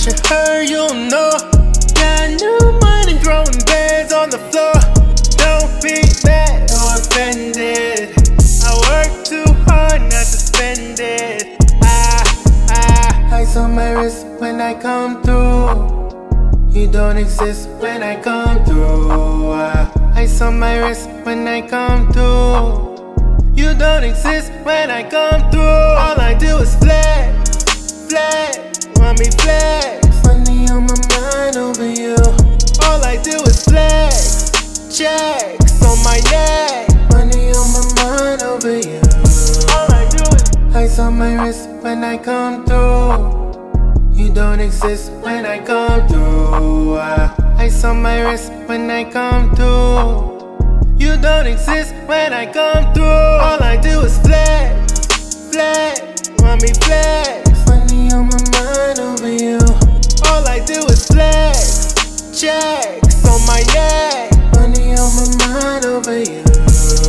sure you'll know. Got new money throwing bands on the floor. Don't be mad or offended. I work too hard not to spend it. Ah, ah. Ice on my wrist when I come through. You don't exist when I come through. Ah, ice on my wrist when I come through. You don't exist when I come through. All I do is flex, flex, want me flex. Checks on my neck. Money on my mind over you. All I do is ice on my wrist when I come through. You don't exist when I come through. Ice on my wrist when I come through. You don't exist when I come through. All I do is flex, flex, want me flex. Money on my mind over you. All I do is flex, checks on my neck. Over you.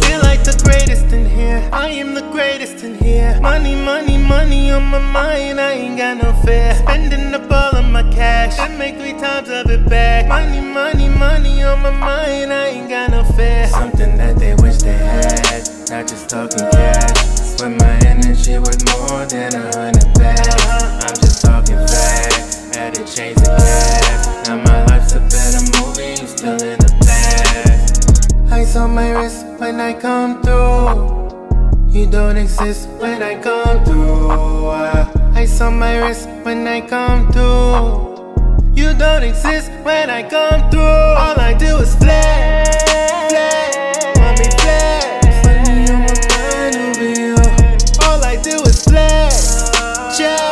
Feel like the greatest in here. I am the greatest in here. Money, money, money on my mind. I ain't got no fear. Spending up all of my cash and make three times of it back. Money, money, money on my mind. I ain't got no fear. Something that they wish they had, not just talking when I come through. You don't exist when I come through. Uh, I saw my wrist when I come through. You don't exist when I come through. All I do is flex, flex, mommy flex. Money on my mind. All I do is flex, check.